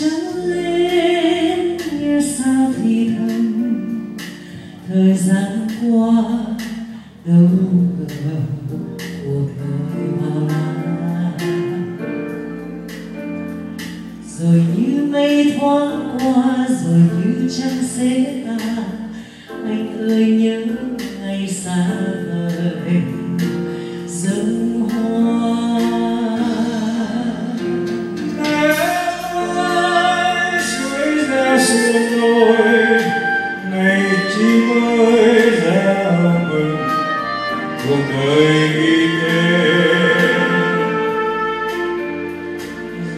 trấn lên nghe sao thì thầm. Thời gian qua đâu ngờ cuộc đời màu lá rồi như mây thoáng qua, rồi như trăng sẽ ta, anh ơi nhớ ngày xa vời. Dâng hoa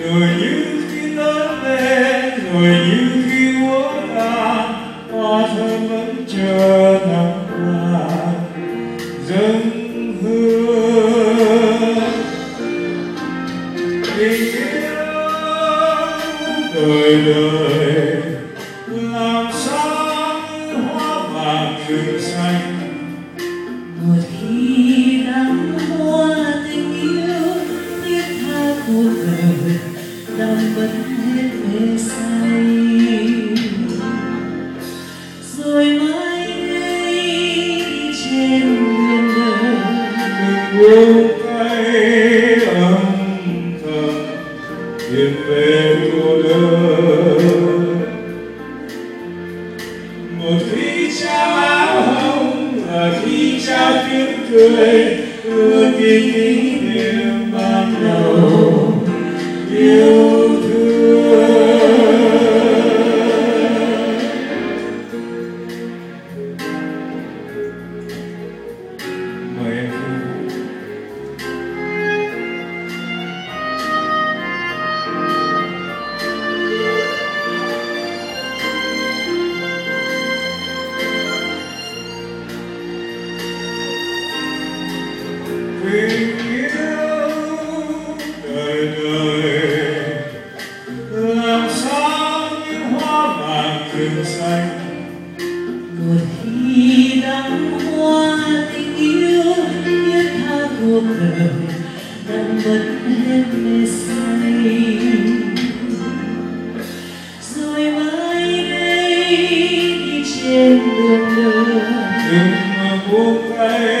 rồi như khi lớn về, rồi như khi uống ra hoa thơm vẫn chờ nắng qua dâng hương tình yêu đời đời làm sao hoa vàng rừng xanh. Một khi đắm hoa tình yêu thiết tha cuộc đời làm vẫn hết mê say. Rồi mai đây trên đường đời buông tay âm thầm, tìm về cô đơn. Một khi trao áo hồng là khi trao tiếng cười, ước kỷ niệm ban đầu. Yêu trên đường đời đừng mà buông tay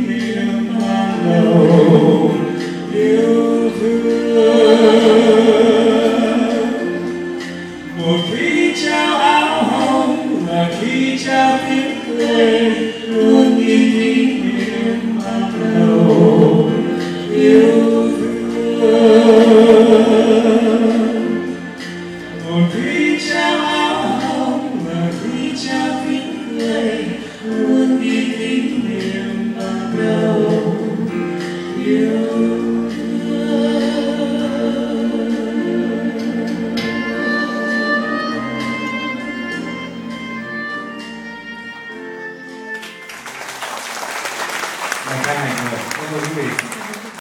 for the.